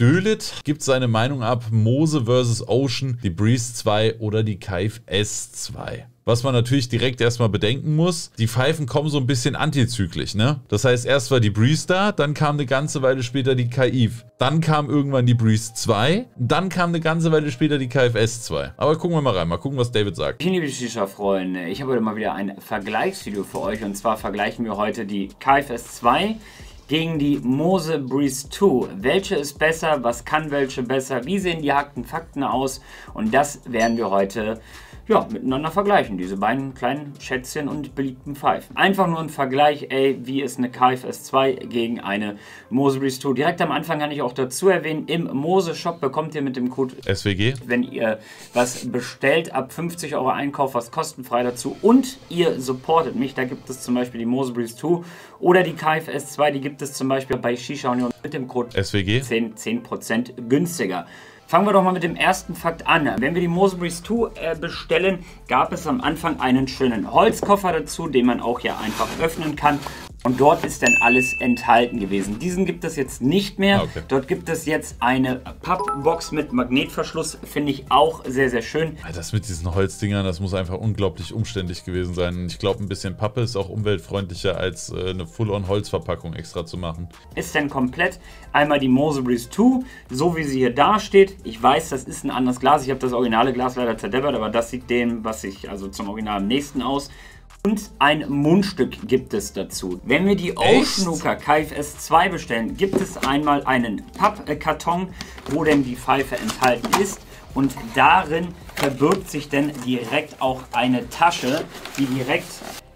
Dölit gibt seine Meinung ab, Mose vs. Ocean, die Breeze 2 oder die Kaif S2. Was man natürlich direkt erstmal bedenken muss, die Pfeifen kommen so ein bisschen antizyklisch, ne? Das heißt, erst war die Breeze da, dann kam eine ganze Weile später die KIF. Dann kam irgendwann die Breeze 2, dann kam eine ganze Weile später die KFS 2. Aber gucken wir mal rein, mal gucken, was David sagt. Liebe Shisha-Freunde, ich habe heute mal wieder ein Vergleichsvideo für euch und zwar vergleichen wir heute die KFS 2 gegen die Mose Breeze 2. Welche ist besser? Was kann welche besser? Wie sehen die hackten Fakten aus? Und das werden wir heute ja, miteinander vergleichen, diese beiden kleinen Schätzchen und beliebten Pfeifen. Einfach nur ein Vergleich, ey, wie ist eine KFS 2 gegen eine Mose Breeze 2. Direkt am Anfang kann ich auch dazu erwähnen, im Mose Shop bekommt ihr mit dem Code SWG, wenn ihr was bestellt, ab 50 Euro Einkauf, was kostenfrei dazu und ihr supportet mich, da gibt es zum Beispiel die Mose Breeze 2 oder die KFS 2, die gibt es zum Beispiel bei Shisha Union mit dem Code SWG 10%, 10 günstiger. Fangen wir doch mal mit dem ersten Fakt an. Wenn wir die Mosebreeze 2 äh, bestellen, gab es am Anfang einen schönen Holzkoffer dazu, den man auch ja einfach öffnen kann. Und dort ist dann alles enthalten gewesen. Diesen gibt es jetzt nicht mehr. Ah, okay. Dort gibt es jetzt eine Pappbox mit Magnetverschluss. Finde ich auch sehr, sehr schön. Das mit diesen Holzdingern, das muss einfach unglaublich umständlich gewesen sein. Ich glaube, ein bisschen Pappe ist auch umweltfreundlicher, als äh, eine Full-on-Holzverpackung extra zu machen. Ist dann komplett einmal die Mose Breeze 2, so wie sie hier dasteht. Ich weiß, das ist ein anderes Glas. Ich habe das originale Glas leider zerdeppert, aber das sieht dem, was ich, also zum Original am nächsten aus. Und ein Mundstück gibt es dazu. Wenn wir die Oceanuka KFS 2 bestellen, gibt es einmal einen Pappkarton, wo denn die Pfeife enthalten ist. Und darin verbirgt sich dann direkt auch eine Tasche, die direkt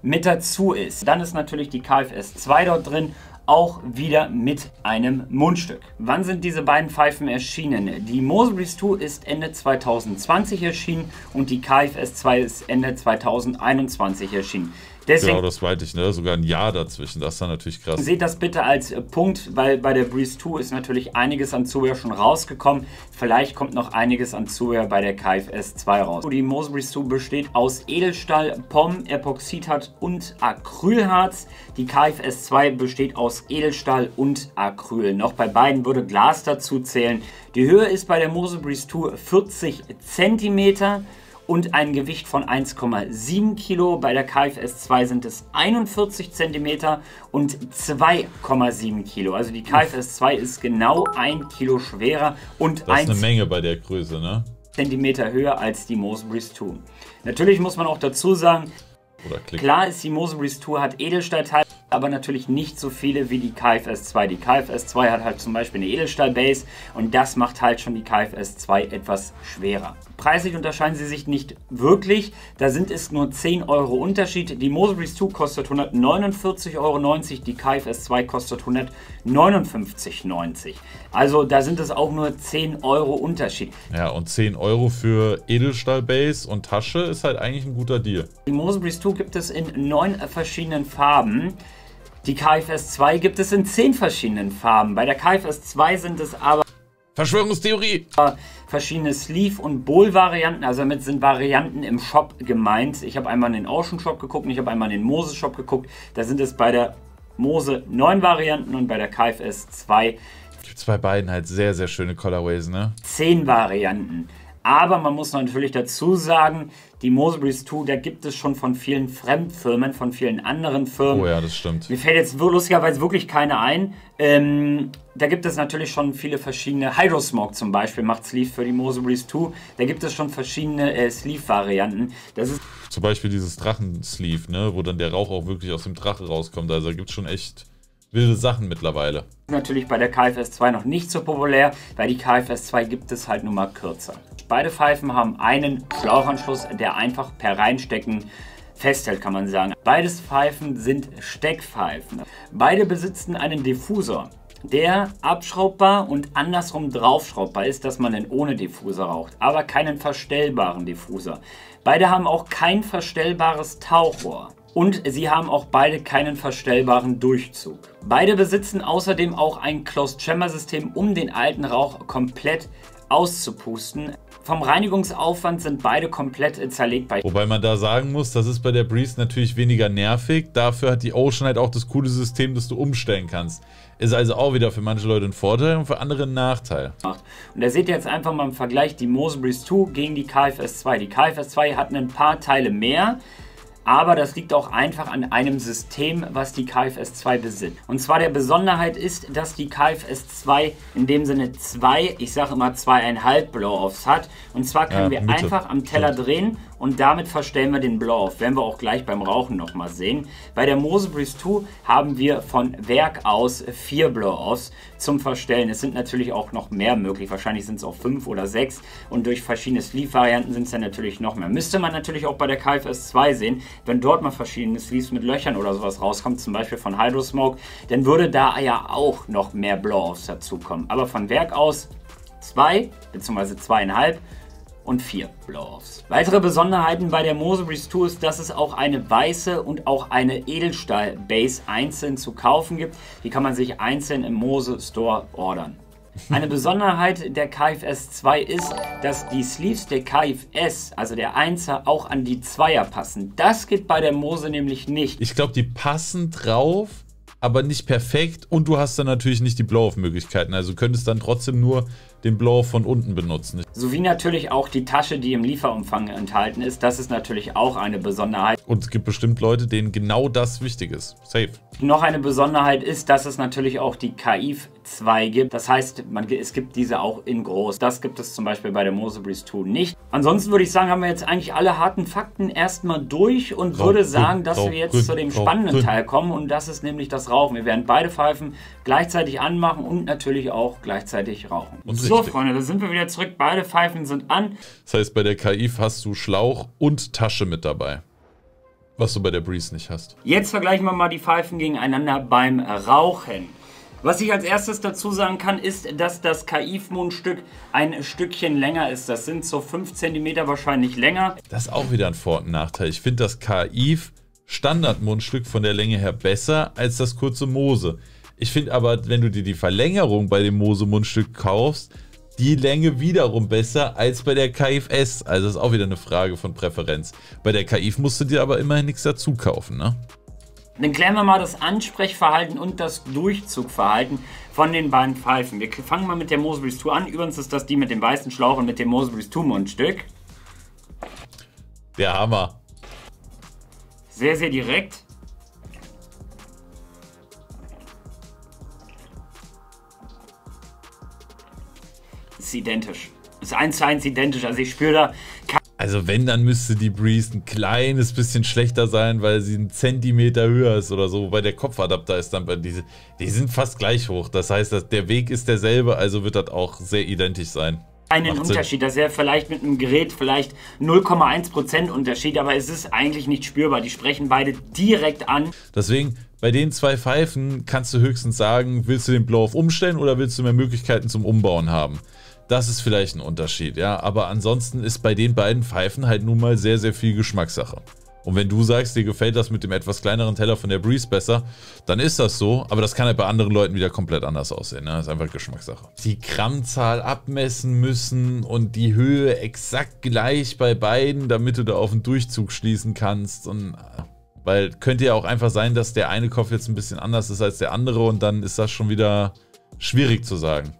mit dazu ist. Dann ist natürlich die KFS 2 dort drin auch wieder mit einem Mundstück. Wann sind diese beiden Pfeifen erschienen? Die Mosebreeze 2 ist Ende 2020 erschienen und die KFS 2 ist Ende 2021 erschienen. Deswegen, genau, das meinte ich, ne? Sogar ein Jahr dazwischen. Das ist dann natürlich krass. Seht das bitte als äh, Punkt, weil bei der Breeze 2 ist natürlich einiges an Zubehör schon rausgekommen. Vielleicht kommt noch einiges an Zubehör bei der KFS 2 raus. Die Mose Breeze 2 besteht aus Edelstahl, POM, Epoxidharz und Acrylharz. Die KFS 2 besteht aus Edelstahl und Acryl. Noch bei beiden würde Glas dazu zählen. Die Höhe ist bei der Mose Breeze 2 40 cm und ein Gewicht von 1,7 Kilo. Bei der KFS 2 sind es 41 cm und 2,7 Kilo. Also die KFS 2 ist genau ein Kilo schwerer und das ist eine Menge bei der Größe, ne? Zentimeter höher als die Mose Breeze 2. Natürlich muss man auch dazu sagen, klar ist die Mose Breeze 2 hat Edelstahlteile, aber natürlich nicht so viele wie die KFS 2. Die KFS 2 hat halt zum Beispiel eine Edelstahlbase und das macht halt schon die KFS 2 etwas schwerer. Preislich unterscheiden sie sich nicht wirklich. Da sind es nur 10 Euro Unterschied. Die Mose Breeze 2 kostet 149,90 Euro, die KFS 2 kostet 159,90 Euro. Also da sind es auch nur 10 Euro Unterschied. Ja, und 10 Euro für Edelstahl-Base und Tasche ist halt eigentlich ein guter Deal. Die Mose Breeze 2 gibt es in neun verschiedenen Farben. Die KFS 2 gibt es in 10 verschiedenen Farben. Bei der KFS 2 sind es aber Verschwörungstheorie. Verschiedene Sleeve- und Bowl-Varianten, also damit sind Varianten im Shop gemeint. Ich habe einmal in den Ocean Shop geguckt und ich habe einmal in den Mose Shop geguckt. Da sind es bei der Mose 9 Varianten und bei der KFS 2 gibt es bei beiden halt sehr, sehr schöne Colorways, ne? 10 Varianten. Aber man muss natürlich dazu sagen, die Mosebreeze 2, da gibt es schon von vielen Fremdfirmen, von vielen anderen Firmen. Oh ja, das stimmt. Mir fällt jetzt lustigerweise wirklich keine ein. Ähm, da gibt es natürlich schon viele verschiedene. Hydrosmoke zum Beispiel macht Sleeve für die Mosebreeze 2. Da gibt es schon verschiedene äh, Sleeve-Varianten. Das ist zum Beispiel dieses Drachen-Sleeve, ne, wo dann der Rauch auch wirklich aus dem Drache rauskommt. Also da gibt es schon echt wilde Sachen mittlerweile. Natürlich bei der KFS 2 noch nicht so populär, weil die KFS 2 gibt es halt nur mal kürzer. Beide Pfeifen haben einen Schlauchanschluss, der einfach per Reinstecken festhält, kann man sagen. Beides Pfeifen sind Steckpfeifen. Beide besitzen einen Diffusor, der abschraubbar und andersrum draufschraubbar ist, dass man ihn ohne Diffusor raucht, aber keinen verstellbaren Diffusor. Beide haben auch kein verstellbares Tauchrohr. Und sie haben auch beide keinen verstellbaren Durchzug. Beide besitzen außerdem auch ein Closed Chamber System, um den alten Rauch komplett auszupusten. Vom Reinigungsaufwand sind beide komplett zerlegbar. Wobei man da sagen muss, das ist bei der Breeze natürlich weniger nervig. Dafür hat die Ocean halt auch das coole System, das du umstellen kannst. Ist also auch wieder für manche Leute ein Vorteil und für andere ein Nachteil. Und da seht ihr jetzt einfach mal im Vergleich die Mose Breeze 2 gegen die KFS 2. Die KFS 2 hat ein paar Teile mehr, aber das liegt auch einfach an einem System, was die KFS 2 besitzt. Und zwar der Besonderheit ist, dass die KFS 2 in dem Sinne zwei, ich sage immer zweieinhalb Blow-Offs hat. Und zwar können ja, wir Mitte. einfach am Teller drehen und damit verstellen wir den Blow-Off. Werden wir auch gleich beim Rauchen nochmal sehen. Bei der Mose Breeze 2 haben wir von Werk aus vier Blow-Offs zum Verstellen. Es sind natürlich auch noch mehr möglich. Wahrscheinlich sind es auch fünf oder sechs. Und durch verschiedene Sleeve-Varianten sind es dann natürlich noch mehr. Müsste man natürlich auch bei der KFS 2 sehen. Wenn dort mal verschiedene Sleeves mit Löchern oder sowas rauskommt, zum Beispiel von Hydrosmoke, dann würde da ja auch noch mehr Blow-Offs dazukommen. Aber von Werk aus zwei bzw. zweieinhalb und vier Blow-Offs. Weitere Besonderheiten bei der Mose Breeze 2 ist, dass es auch eine weiße und auch eine Edelstahl-Base einzeln zu kaufen gibt. Die kann man sich einzeln im Mose Store ordern. Eine Besonderheit der KFS 2 ist, dass die Sleeves der KFS, also der 1er, auch an die 2er passen. Das geht bei der Mose nämlich nicht. Ich glaube, die passen drauf, aber nicht perfekt und du hast dann natürlich nicht die Blow-Off-Möglichkeiten. Also könntest dann trotzdem nur den Blower von unten benutzen. Sowie natürlich auch die Tasche, die im Lieferumfang enthalten ist. Das ist natürlich auch eine Besonderheit. Und es gibt bestimmt Leute, denen genau das wichtig ist. Safe. Noch eine Besonderheit ist, dass es natürlich auch die KIF 2 gibt. Das heißt, man, es gibt diese auch in groß. Das gibt es zum Beispiel bei der Mose Breeze 2 nicht. Ansonsten würde ich sagen, haben wir jetzt eigentlich alle harten Fakten erstmal durch und Rauch, würde sagen, dass Rauch, wir jetzt Rauch, zu dem spannenden Teil kommen und das ist nämlich das Rauchen. Wir werden beide Pfeifen gleichzeitig anmachen und natürlich auch gleichzeitig rauchen. Und so, Freunde, da sind wir wieder zurück. Beide Pfeifen sind an. Das heißt, bei der KIF hast du Schlauch und Tasche mit dabei. Was du bei der Breeze nicht hast. Jetzt vergleichen wir mal die Pfeifen gegeneinander beim Rauchen. Was ich als erstes dazu sagen kann, ist, dass das KIF-Mundstück ein Stückchen länger ist. Das sind so 5 cm wahrscheinlich länger. Das ist auch wieder ein Vor- und Nachteil. Ich finde das KIF Standard-Mundstück von der Länge her besser als das kurze Mose. Ich finde aber, wenn du dir die Verlängerung bei dem Mose-Mundstück kaufst, die Länge wiederum besser als bei der KFS. Also ist auch wieder eine Frage von Präferenz. Bei der KIF musst du dir aber immerhin nichts dazu kaufen, ne? Dann klären wir mal das Ansprechverhalten und das Durchzugverhalten von den beiden Pfeifen. Wir fangen mal mit der Mosebreeze 2 an. Übrigens ist das die mit dem weißen Schlauch und mit dem Mosebreeze 2 Mundstück. Der Hammer. Sehr, sehr direkt. Ist identisch. Ist eins zu eins identisch. Also ich spüre da. Also wenn, dann müsste die Breeze ein kleines bisschen schlechter sein, weil sie einen Zentimeter höher ist oder so. Weil der Kopfadapter ist dann bei diese. Die sind fast gleich hoch. Das heißt, dass der Weg ist derselbe, also wird das auch sehr identisch sein. Einen Unterschied, das wäre vielleicht mit einem Gerät vielleicht 0,1% Unterschied, aber es ist eigentlich nicht spürbar. Die sprechen beide direkt an. Deswegen, bei den zwei Pfeifen kannst du höchstens sagen, willst du den Blow-Off umstellen oder willst du mehr Möglichkeiten zum Umbauen haben? Das ist vielleicht ein Unterschied, ja. Aber ansonsten ist bei den beiden Pfeifen halt nun mal sehr, sehr viel Geschmackssache. Und wenn du sagst, dir gefällt das mit dem etwas kleineren Teller von der Breeze besser, dann ist das so. Aber das kann halt bei anderen Leuten wieder komplett anders aussehen. Ne? Das ist einfach Geschmackssache. Die Grammzahl abmessen müssen und die Höhe exakt gleich bei beiden, damit du da auf den Durchzug schließen kannst. Und weil könnte ja auch einfach sein, dass der eine Kopf jetzt ein bisschen anders ist als der andere und dann ist das schon wieder schwierig zu sagen.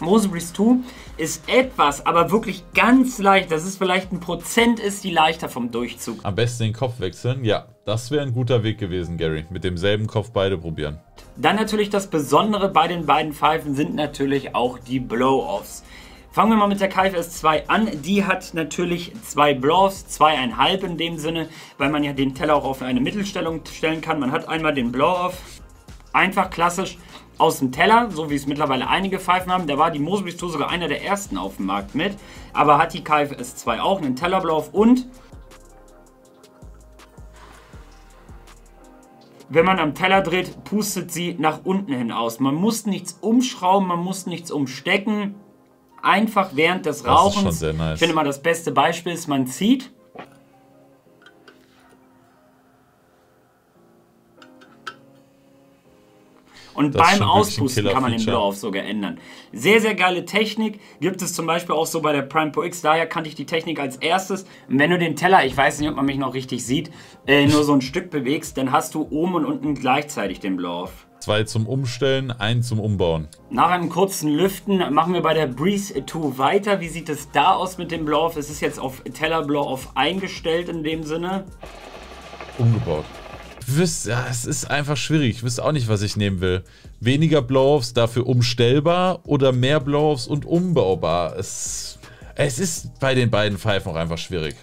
Mosebreeze 2 ist etwas, aber wirklich ganz leicht. Das ist vielleicht ein Prozent ist die leichter vom Durchzug. Am besten den Kopf wechseln. Ja, das wäre ein guter Weg gewesen, Gary. Mit demselben Kopf beide probieren. Dann natürlich das Besondere bei den beiden Pfeifen sind natürlich auch die Blow-Offs. Fangen wir mal mit der KFS 2 an. Die hat natürlich zwei Blow-Offs, zweieinhalb in dem Sinne, weil man ja den Teller auch auf eine Mittelstellung stellen kann. Man hat einmal den Blow-Off, einfach klassisch aus dem Teller, so wie es mittlerweile einige Pfeifen haben. Da war die Mosebys Tour sogar einer der ersten auf dem Markt mit. Aber hat die KFS 2 auch einen Tellerblauf und wenn man am Teller dreht, pustet sie nach unten hin aus. Man muss nichts umschrauben, man muss nichts umstecken. Einfach während des Rauchens. Nice. Ich finde mal, das beste Beispiel ist, man zieht Und Das beim Auspusten kann man den. Blow-Off sogar ändern. Sehr, sehr geile Technik. Gibt es zum Beispiel auch so bei der Prime Pro X. Daher kannte ich die Technik als erstes. Und wenn du den Teller, ich weiß nicht, ob man mich noch richtig sieht, äh, nur so ein Stück bewegst, dann hast du oben und unten gleichzeitig den Blow-Off. Zwei zum Umstellen, ein zum Umbauen. Nach einem kurzen Lüften machen wir bei der Breeze 2 weiter. Wie sieht es da aus mit dem Blow-Off? Es ist jetzt auf Teller Blow-Off eingestellt in dem Sinne. Umgebaut. Wüsste, ja, es ist einfach schwierig. Ich wüsste auch nicht, was ich nehmen will. Weniger Blow-Offs, dafür umstellbar oder mehr Blow-Offs und umbaubar. Es, es ist bei den beiden Pfeifen auch einfach schwierig.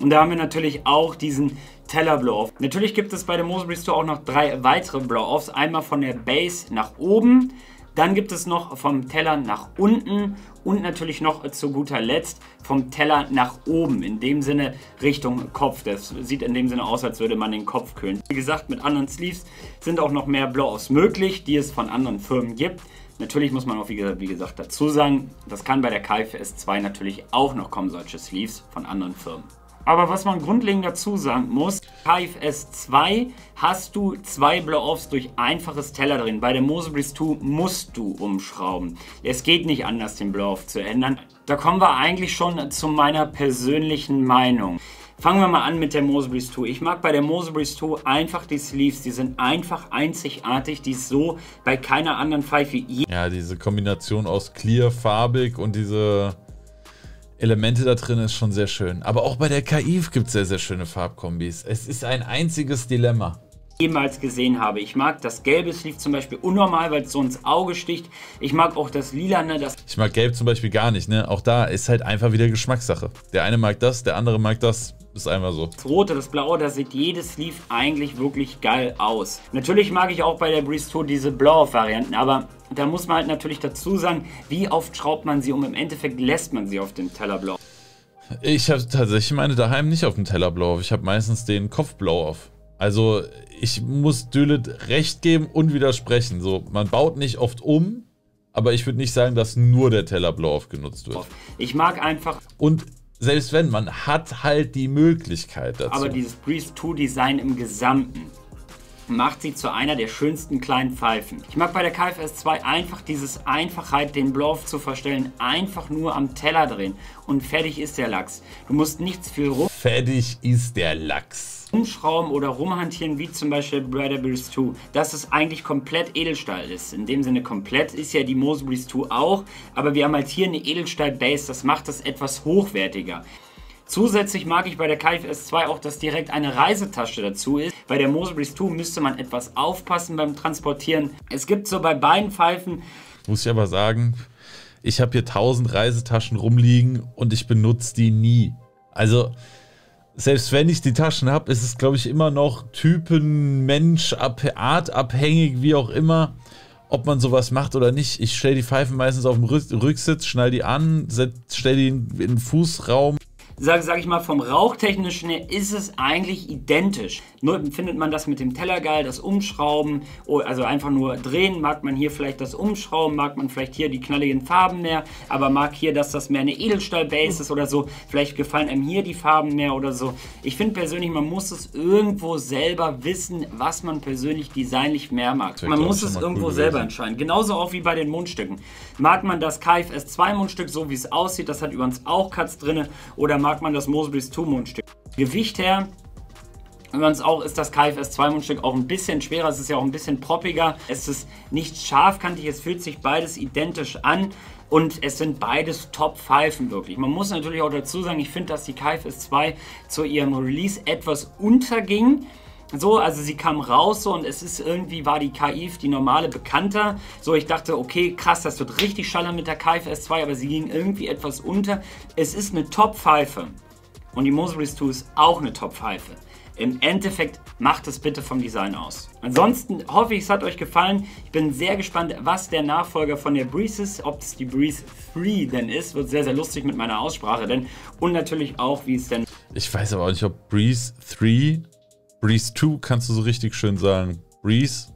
Und da haben wir natürlich auch diesen Teller Blow-Off. Natürlich gibt es bei der Mosbury Store auch noch drei weitere Blow-Offs. Einmal von der Base nach oben, dann gibt es noch vom Teller nach unten und natürlich noch zu guter Letzt vom Teller nach oben. In dem Sinne Richtung Kopf. Das sieht in dem Sinne aus, als würde man den Kopf kühlen. Wie gesagt, mit anderen Sleeves sind auch noch mehr Blow-Offs möglich, die es von anderen Firmen gibt. Natürlich muss man auch, wie gesagt, wie gesagt, dazu sagen, das kann bei der KFS 2 natürlich auch noch kommen, solche Sleeves von anderen Firmen. Aber was man grundlegend dazu sagen muss, KFS 2 hast du zwei Blow-Offs durch einfaches Teller drin. Bei der Mose Breeze 2 musst du umschrauben. Es geht nicht anders, den Blow-Off zu ändern. Da kommen wir eigentlich schon zu meiner persönlichen Meinung. Fangen wir mal an mit der Mose Breeze 2. Ich mag bei der Mose Breeze 2 einfach die Sleeves. Die sind einfach einzigartig. Die ist so bei keiner anderen Pfeife Ja, diese Kombination aus clear, farbig und diese Elemente da drin ist schon sehr schön. Aber auch bei der KIF gibt es sehr, sehr schöne Farbkombis. Es ist ein einziges Dilemma. jemals gesehen habe. Ich mag das gelbe Sleeve zum Beispiel unnormal, weil es so ins Auge sticht. Ich mag auch das lilane, das Ich mag Gelb zum Beispiel gar nicht, ne? Auch da ist halt einfach wieder Geschmackssache. Der eine mag das, der andere mag das. Ist einfach so. rote, das blaue, da sieht jedes Sleeve eigentlich wirklich geil aus. Natürlich mag ich auch bei der Breeze 2 diese Blau-Varianten, aber da muss man halt natürlich dazu sagen, wie oft schraubt man sie um. Im Endeffekt lässt man sie auf dem Teller blau. Ich habe tatsächlich meine daheim nicht auf dem Teller blau auf. Ich habe meistens den Kopfblau auf. Also ich muss Dület recht geben und widersprechen. So, man baut nicht oft um, aber ich würde nicht sagen, dass nur der Teller blau auf genutzt wird. Ich mag einfach Und selbst wenn, man hat halt die Möglichkeit dazu. aber dieses Breeze 2 Design im Gesamten macht sie zu einer der schönsten kleinen Pfeifen. Ich mag bei der KFS 2 einfach dieses Einfachheit, den Blow zu verstellen, einfach nur am Teller drehen und fertig ist der Lachs. Du musst nichts viel Fertig ist der Lachs. Rumschrauben oder rumhantieren, wie zum Beispiel Breeze 2, dass es eigentlich komplett Edelstahl ist. In dem Sinne komplett ist ja die Mose Breeze 2 auch, aber wir haben halt hier eine Edelstahl-Base, das macht es etwas hochwertiger. Zusätzlich mag ich bei der KFS 2 auch, dass direkt eine Reisetasche dazu ist. Bei der Mose Breeze 2 müsste man etwas aufpassen beim Transportieren. Es gibt so bei beiden Pfeifen Muss ich aber sagen, ich habe hier 1000 Reisetaschen rumliegen und ich benutze die nie. Also, selbst wenn ich die Taschen habe, ist es, glaube ich, immer noch Typen, Mensch, ab, artabhängig, wie auch immer, ob man sowas macht oder nicht. Ich stelle die Pfeifen meistens auf Rück- Rücksitz, schnall die an, stelle die in den Fußraum. Sag, sag ich mal, vom Rauchtechnischen her ist es eigentlich identisch. Nur findet man das mit dem Teller geil, das Umschrauben, also einfach nur drehen, mag man hier vielleicht das Umschrauben, mag man vielleicht hier die knalligen Farben mehr, aber mag hier, dass das mehr eine Edelstahl-Base ist oder so. Vielleicht gefallen einem hier die Farben mehr oder so. Ich finde persönlich, man muss es irgendwo selber wissen, was man persönlich designlich mehr mag. Man muss es irgendwo cool selber entscheiden. Genauso auch wie bei den Mundstücken. Mag man das KFS 2 Mundstück, so wie es aussieht, das hat übrigens auch Cuts drin, oder mag man das Mosebreeze 2 Mundstück? Gewicht her, übrigens auch ist das KFS 2 Mundstück auch ein bisschen schwerer, es ist ja auch ein bisschen proppiger, es ist nicht scharfkantig, es fühlt sich beides identisch an. Und es sind beides Top-Pfeifen wirklich. Man muss natürlich auch dazu sagen, ich finde, dass die KFS 2 zu ihrem Release etwas unterging. So, also sie kam raus so und es ist irgendwie, war die KIF die normale bekannter. So, ich dachte, okay, krass, das wird richtig schallern mit der KIF S2, aber sie ging irgendwie etwas unter. Es ist eine Top-Pfeife. Und die Mosbury 2 ist auch eine Top-Pfeife. Im Endeffekt macht es bitte vom Design aus. Ansonsten hoffe ich, es hat euch gefallen. Ich bin sehr gespannt, was der Nachfolger von der Breeze ist. Ob es die Breeze 3 denn ist. Wird sehr, sehr lustig mit meiner Aussprache denn. Und natürlich auch, wie es denn Ich weiß aber auch nicht, ob Breeze 3, Breeze 2 kannst du so richtig schön sagen. Breeze,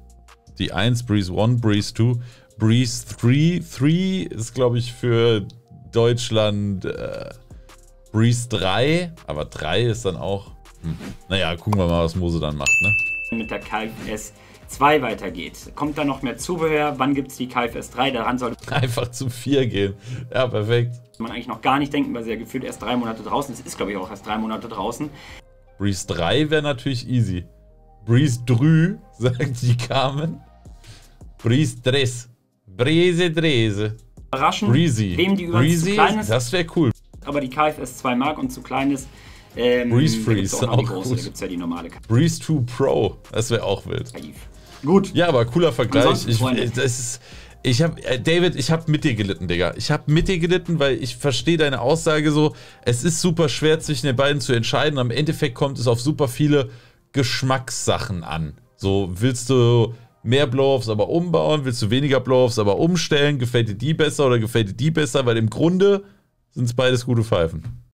die 1, Breeze 1, Breeze 2, Breeze 3. 3 ist, glaube ich, für Deutschland äh, Breeze 3, aber 3 ist dann auch Hm. Naja, gucken wir mal, was Mose dann macht, ne? Mit der KFS 2 weitergeht. Kommt da noch mehr Zubehör? Wann gibt es die KFS 3? Daran sollte Einfach zu 4 gehen. Ja, perfekt. man eigentlich noch gar nicht denken, weil sie ja gefühlt erst drei Monate draußen ist. Es ist, glaube ich, auch erst drei Monate draußen. Breeze 3 wäre natürlich easy. Breeze 3, sagt die Carmen. Breeze 3. Breeze 3. Überraschend, Breezy. wem die übrigens zu Breezy, klein ist, das wäre cool. aber die KFS 2 mag und zu klein ist. Ähm, Breeze Freeze, auch auch große, gut. ja die normale Breeze 2 Pro, das wäre auch wild. Gut, Ja, aber cooler Vergleich. Ich, Freunde. das ist, ich habe, David, ich habe mit dir gelitten, Digga. Ich habe mit dir gelitten, weil ich verstehe deine Aussage so. Es ist super schwer zwischen den beiden zu entscheiden. Am Endeffekt kommt es auf super viele Geschmackssachen an. So, willst du mehr Blow-Offs aber umbauen? Willst du weniger Blow-Offs aber umstellen? Gefällt dir die besser oder gefällt dir die besser? Weil im Grunde sind es beides gute Pfeifen.